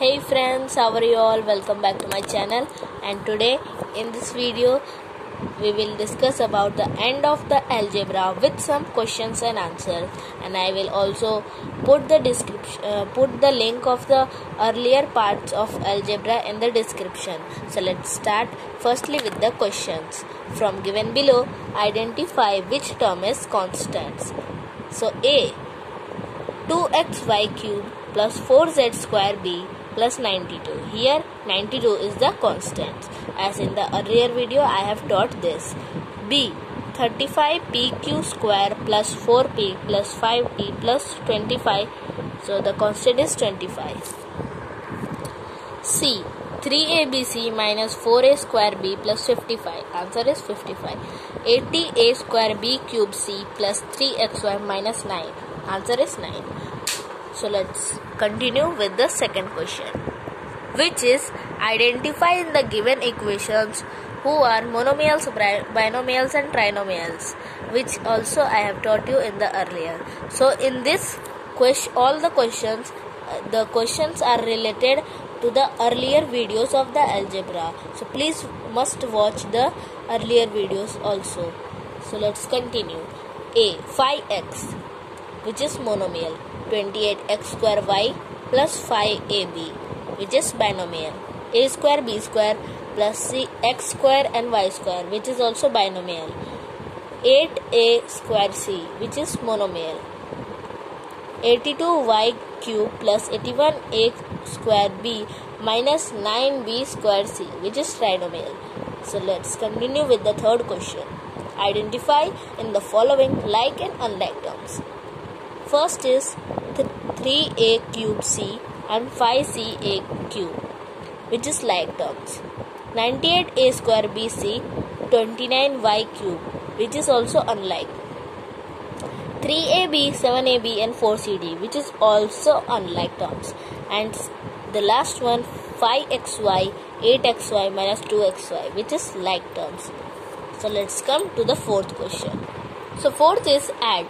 hey friends how are you all? Welcome back to my channel. And today in this video we will discuss about the end of the algebra with some questions and answers and i will also put the description uh, put the link of the earlier parts of algebra in the description. So let's start firstly with the questions. From given below identify which term is constants. So a 2xy cube plus 4z square b plus 92. Here 92 is the constant. As in the earlier video I have taught this. b 35pq square plus 4p plus 5p plus 25. So the constant is 25. c 3abc minus 4a square b plus 55. Answer is 55. 80a square b cube c plus 3xy minus 9. Answer is 9. So let's continue with the second question, which is identify in the given equations who are monomials, binomials, and trinomials, which also I have taught you in the earlier. So in this question, all the questions, uh, the questions are related to the earlier videos of the algebra. So please must watch the earlier videos also. So let's continue. A 5x which is monomial 28x square y plus 5ab which is binomial a square b square plus c x square and y square which is also binomial. 8a square c which is monomial. 82y cube plus 81a square b minus 9b square c which is trinomial. So let's continue with the third question. Identify in the following like and unlike terms First is 3a cube c and 5ca cube which is like terms. 98a square bc 29y cube which is also unlike. 3ab 7ab and 4cd which is also unlike terms and the last one 5xy 8xy minus 2xy which is like terms. So let's come to the fourth question. So fourth is add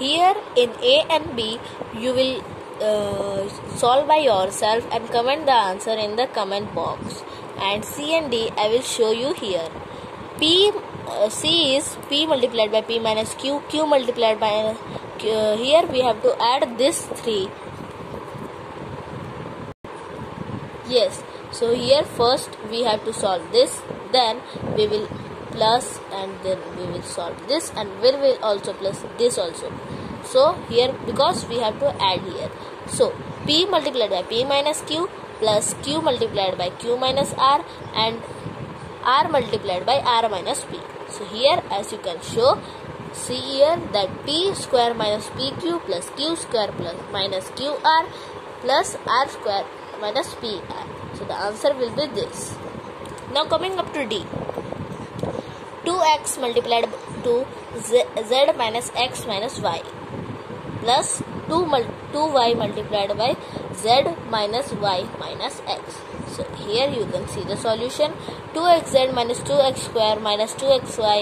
here in A and B, you will uh, solve by yourself and comment the answer in the comment box. And C and D, I will show you here. P uh, C is P multiplied by P minus Q, Q multiplied by uh, here we have to add this 3. Yes, so here first we have to solve this, then we will plus and then we will solve this and we will also plus this also so here because we have to add here. So p multiplied by p minus q plus q multiplied by q minus r and r multiplied by r minus p. So here as you can show see here that p square minus pq plus q square plus minus qr plus r square minus pr so the answer will be this. Now coming up to d. 2x multiplied to z, z minus x minus y plus 2 mul- 2y multiplied by z minus y minus x. So here you can see the solution 2xz minus 2x square minus 2xy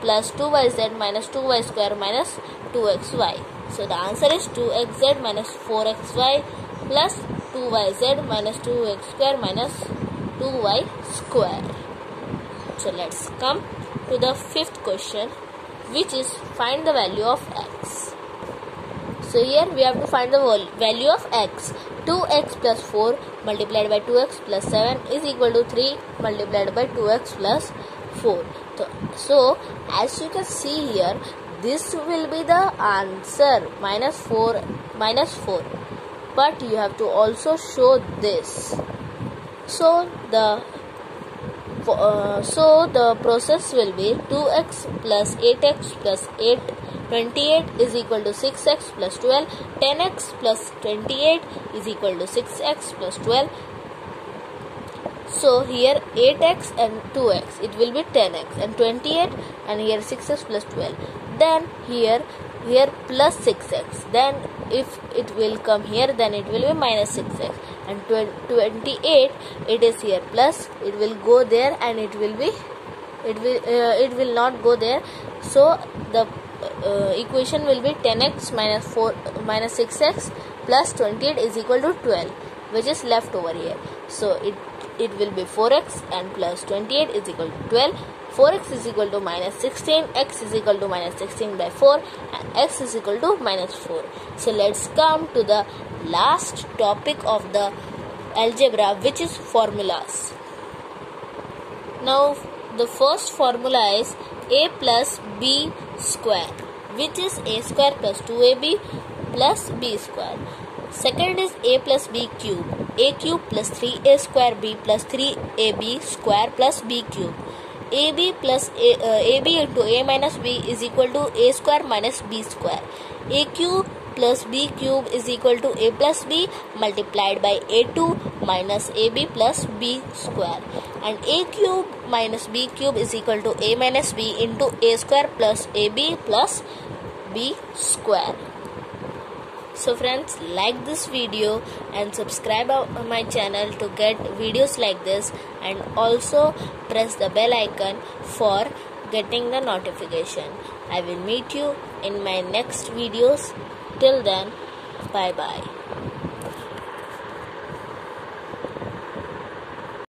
plus 2yz minus 2y square minus 2xy. So the answer is 2xz minus 4xy plus 2yz minus 2x square minus 2y square. So let's come to the fifth question which is find the value of x. So here we have to find the value of x. 2x plus 4 multiplied by 2x plus 7 is equal to 3 multiplied by 2x plus 4. So, so as you can see here this will be the answer minus 4 minus 4 but you have to also show this so the uh, so the process will be 2x plus 8x plus 8 28 is equal to 6x plus 12 10x plus 28 is equal to 6x plus 12 so here 8x and 2x it will be 10x and 28 and here 6x plus 12 then here here plus 6x then if it will come here then it will be minus 6x and 28 it is here plus it will go there and it will be it will uh, it will not go there. So the uh, equation will be 10x minus 4 minus 6x plus 28 is equal to 12 which is left over here. So it it will be 4x and plus 28 is equal to 12 4x is equal to minus 16 x is equal to minus 16 by 4 and x is equal to minus 4 so let's come to the last topic of the algebra which is formulas. Now the first formula is a plus b square which is a square plus 2ab plus b square. Second is a plus b cube a cube plus 3a square b plus 3ab square plus b cube. Ab plus a, uh, ab into a minus b is equal to a square minus b square. A cube plus b cube is equal to a plus b multiplied by a2 minus ab plus b square. And a cube minus b cube is equal to a minus b into a square plus ab plus b square. So friends like this video and subscribe my channel to get videos like this. And also press the bell icon for getting the notification. I will meet you in my next videos till then bye bye